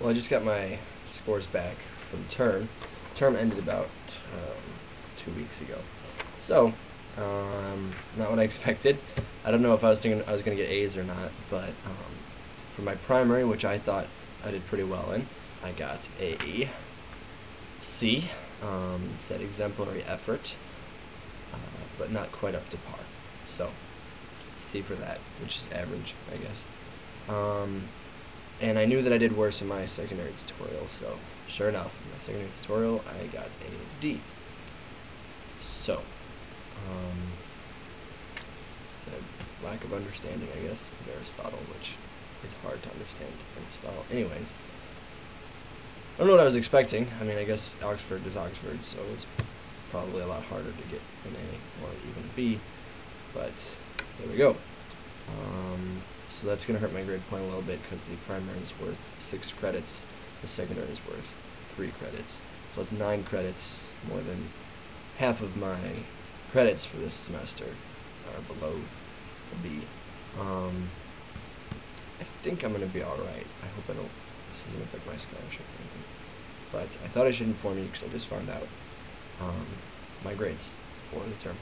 Well, I just got my scores back for the term. Term ended about um, two weeks ago. So, um, not what I expected. I don't know if I was thinking I was going to get A's or not, but um, for my primary, which I thought I did pretty well in, I got a C. Um, said exemplary effort, uh, but not quite up to par. So, C for that, which is average, I guess. And I knew that I did worse in my secondary tutorial, so sure enough, in my secondary tutorial, I got a D. So, um, said lack of understanding, I guess, of Aristotle, which it's hard to understand Aristotle. Anyways, I don't know what I was expecting. I mean, I guess Oxford is Oxford, so it's probably a lot harder to get an A or even a B, but there we go. So that's going to hurt my grade point a little bit because the primary is worth six credits, the secondary is worth three credits. So that's nine credits, more than half of my credits for this semester are below a B. Um, I think I'm going to be alright. I hope I don't, this doesn't affect my scholarship or anything. But I thought I should inform you because I just found out um, my grades for the term.